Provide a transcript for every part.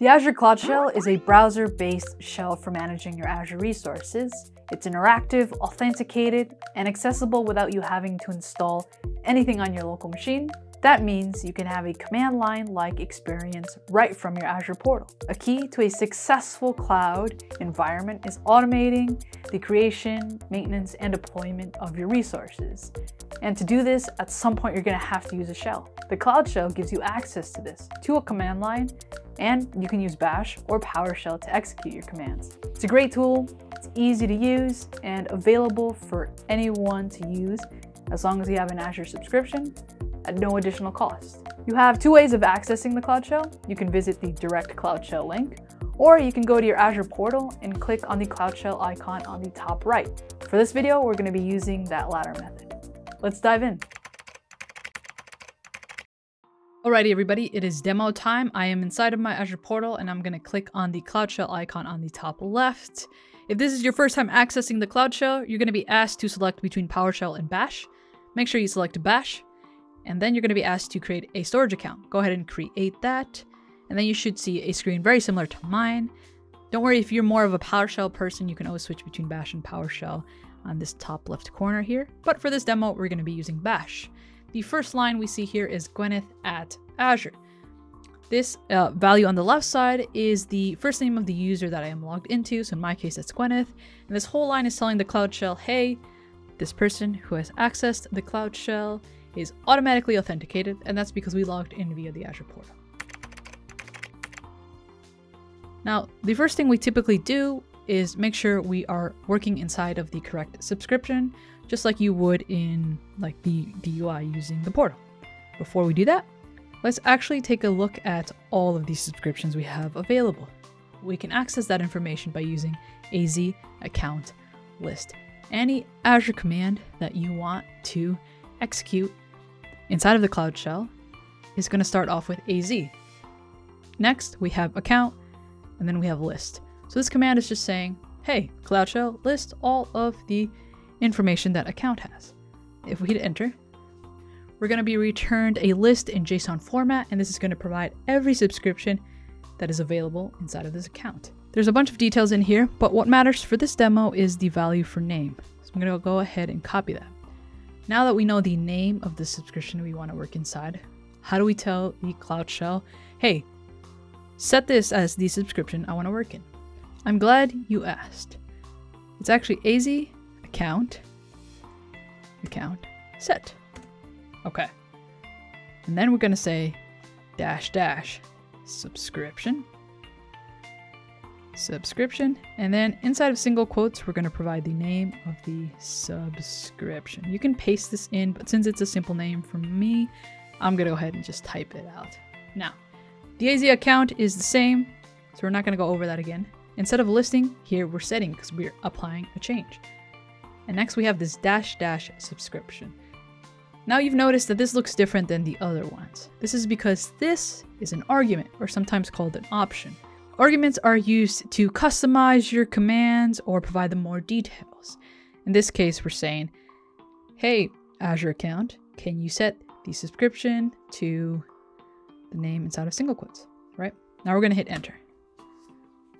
The Azure Cloud Shell is a browser-based shell for managing your Azure resources. It's interactive, authenticated, and accessible without you having to install anything on your local machine. That means you can have a command line-like experience right from your Azure portal. A key to a successful cloud environment is automating the creation, maintenance, and deployment of your resources. And to do this, at some point you're gonna have to use a shell. The Cloud Shell gives you access to this, to a command line, and you can use Bash or PowerShell to execute your commands. It's a great tool, it's easy to use, and available for anyone to use as long as you have an Azure subscription at no additional cost. You have two ways of accessing the Cloud Shell. You can visit the direct Cloud Shell link, or you can go to your Azure portal and click on the Cloud Shell icon on the top right. For this video, we're gonna be using that latter method. Let's dive in. Alrighty everybody, it is demo time. I am inside of my Azure portal and I'm gonna click on the Cloud Shell icon on the top left. If this is your first time accessing the Cloud Shell, you're gonna be asked to select between PowerShell and Bash. Make sure you select Bash and then you're going to be asked to create a storage account. Go ahead and create that. And then you should see a screen very similar to mine. Don't worry, if you're more of a PowerShell person, you can always switch between Bash and PowerShell on this top left corner here. But for this demo, we're going to be using Bash. The first line we see here is Gwyneth at Azure. This uh, value on the left side is the first name of the user that I am logged into. So in my case, that's Gwyneth. And this whole line is telling the Cloud Shell, hey, this person who has accessed the Cloud Shell is automatically authenticated, and that's because we logged in via the Azure portal. Now, the first thing we typically do is make sure we are working inside of the correct subscription, just like you would in like the, the UI using the portal. Before we do that, let's actually take a look at all of these subscriptions we have available. We can access that information by using AZ account list. Any Azure command that you want to execute inside of the Cloud Shell is going to start off with AZ. Next, we have account, and then we have list. So this command is just saying, hey, Cloud Shell, list all of the information that account has. If we hit enter, we're going to be returned a list in JSON format, and this is going to provide every subscription that is available inside of this account. There's a bunch of details in here, but what matters for this demo is the value for name. So I'm going to go ahead and copy that. Now that we know the name of the subscription we want to work inside, how do we tell the Cloud Shell, hey, set this as the subscription I want to work in? I'm glad you asked. It's actually AZ account account set. Okay. And then we're going to say dash dash subscription subscription. And then inside of single quotes, we're going to provide the name of the subscription. You can paste this in, but since it's a simple name for me, I'm going to go ahead and just type it out. Now, the AZ account is the same, so we're not going to go over that again. Instead of listing, here we're setting because we're applying a change. And next we have this dash dash subscription. Now you've noticed that this looks different than the other ones. This is because this is an argument, or sometimes called an option. Arguments are used to customize your commands or provide them more details. In this case, we're saying, hey, Azure account, can you set the subscription to the name inside of single quotes, right? Now we're going to hit enter.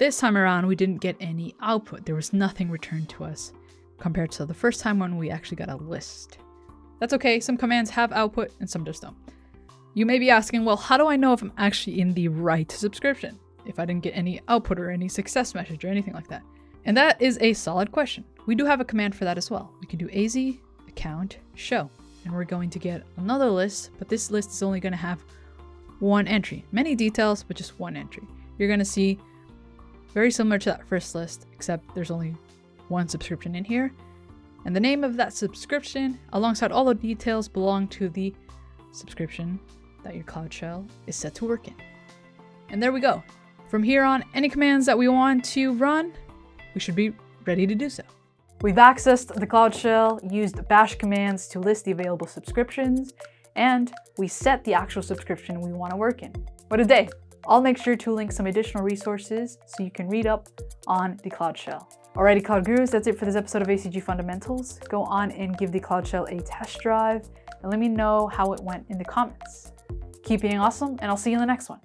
This time around, we didn't get any output. There was nothing returned to us compared to the first time when we actually got a list. That's okay, some commands have output and some just don't. You may be asking, well, how do I know if I'm actually in the right subscription? if I didn't get any output or any success message or anything like that? And that is a solid question. We do have a command for that as well. We can do az account show, and we're going to get another list, but this list is only going to have one entry. Many details, but just one entry. You're going to see very similar to that first list, except there's only one subscription in here. And the name of that subscription, alongside all the details, belong to the subscription that your Cloud Shell is set to work in. And there we go. From here on, any commands that we want to run, we should be ready to do so. We've accessed the Cloud Shell, used bash commands to list the available subscriptions, and we set the actual subscription we want to work in. What a day! I'll make sure to link some additional resources so you can read up on the Cloud Shell. Alrighty, Cloud Gurus, that's it for this episode of ACG Fundamentals. Go on and give the Cloud Shell a test drive and let me know how it went in the comments. Keep being awesome, and I'll see you in the next one.